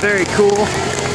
Very cool.